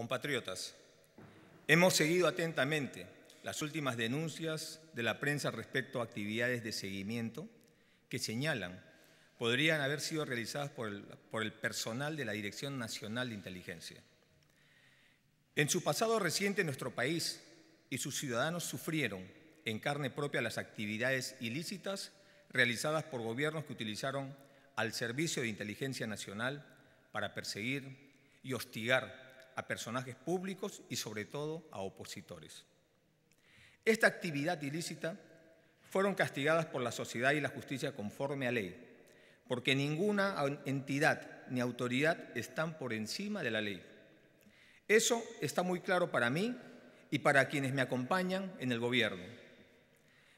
Compatriotas, hemos seguido atentamente las últimas denuncias de la prensa respecto a actividades de seguimiento que señalan podrían haber sido realizadas por el, personal de la Dirección Nacional de Inteligencia. En su pasado reciente nuestro país y sus ciudadanos sufrieron en carne propia las actividades ilícitas realizadas por gobiernos que utilizaron al Servicio de Inteligencia Nacional para perseguir y hostigar a personajes públicos y sobre todo a opositores. Esta actividad ilícita fueron castigadas por la sociedad y la justicia conforme a ley, porque ninguna entidad ni autoridad están por encima de la ley. Eso está muy claro para mí y para quienes me acompañan en el gobierno.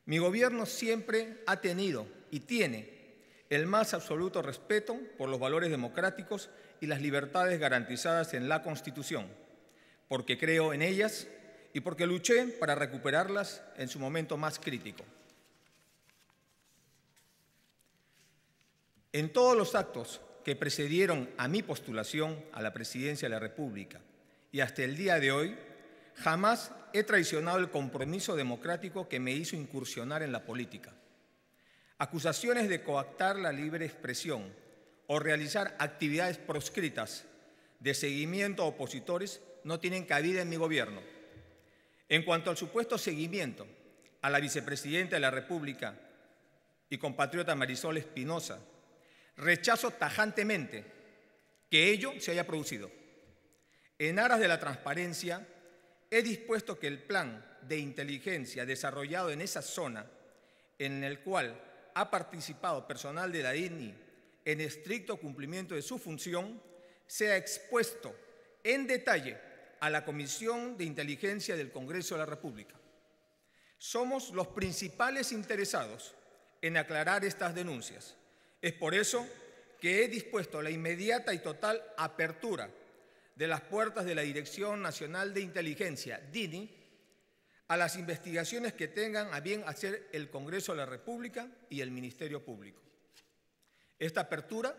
Mi gobierno siempre ha tenido y tiene el más absoluto respeto por los valores democráticos y las libertades garantizadas en la Constitución, porque creo en ellas y porque luché para recuperarlas en su momento más crítico. En todos los actos que precedieron a mi postulación a la presidencia de la República y hasta el día de hoy, jamás he traicionado el compromiso democrático que me hizo incursionar en la política. Acusaciones de coactar la libre expresión o realizar actividades proscritas de seguimiento a opositores no tienen cabida en mi gobierno. En cuanto al supuesto seguimiento a la vicepresidenta de la República y compatriota Marisol Espinosa, rechazo tajantemente que ello se haya producido. En aras de la transparencia, he dispuesto que el plan de inteligencia desarrollado en esa zona, en el cual ha participado personal de la DINI en estricto cumplimiento de su función, sea expuesto en detalle a la Comisión de Inteligencia del Congreso de la República. Somos los principales interesados en aclarar estas denuncias. Es por eso que he dispuesto la inmediata y total apertura de las puertas de la Dirección Nacional de Inteligencia, DINI, a las investigaciones que tengan a bien hacer el Congreso de la República y el Ministerio Público. Esta apertura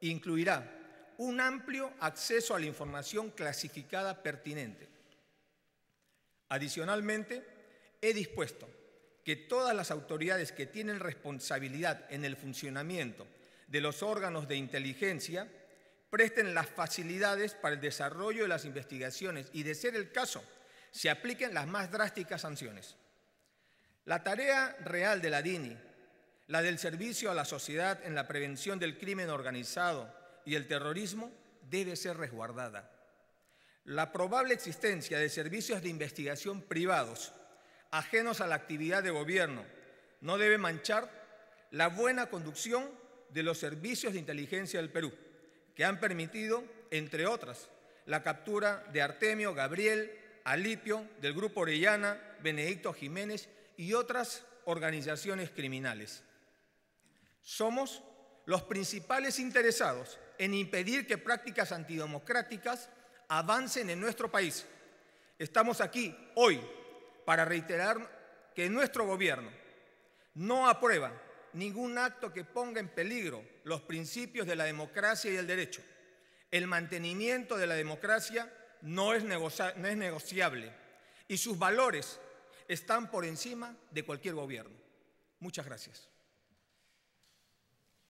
incluirá un amplio acceso a la información clasificada pertinente. Adicionalmente, he dispuesto que todas las autoridades que tienen responsabilidad en el funcionamiento de los órganos de inteligencia presten las facilidades para el desarrollo de las investigaciones y, de ser el caso, se apliquen las más drásticas sanciones. La tarea real de la DINI, la del servicio a la sociedad en la prevención del crimen organizado y el terrorismo, debe ser resguardada. La probable existencia de servicios de investigación privados ajenos a la actividad de gobierno no debe manchar la buena conducción de los servicios de inteligencia del Perú, que han permitido, entre otras, la captura de Artemio Gabriel Alipio, del Grupo Orellana, Benedicto Jiménez y otras organizaciones criminales. Somos los principales interesados en impedir que prácticas antidemocráticas avancen en nuestro país. Estamos aquí hoy para reiterar que nuestro gobierno no aprueba ningún acto que ponga en peligro los principios de la democracia y el derecho. El mantenimiento de la democracia no es, negociable y sus valores están por encima de cualquier gobierno. Muchas gracias.